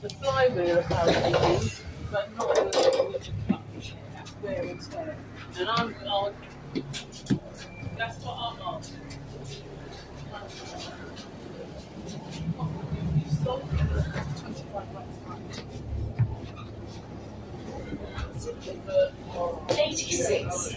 The flywheel apparently is, but not the with the clutch. Wear and tear. And I'm, i that's what I'm. Eighty-six.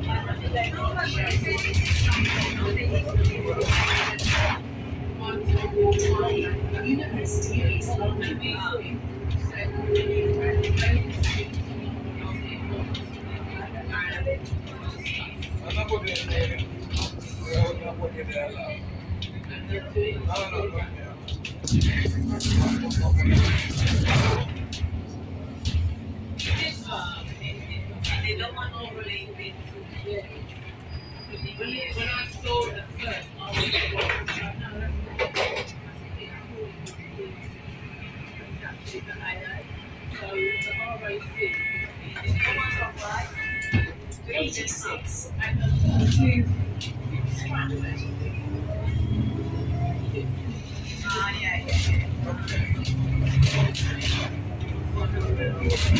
I'm not going to be in there. I'm not going to be in there. I'm not going to be in there. I'm not going to be in there. They don't want overlay things. When when I saw it first, I was So the ROC Eighty-six. and the two Ah, yeah, yeah, yeah.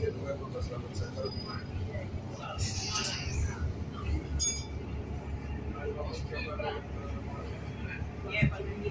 Yeah, but when you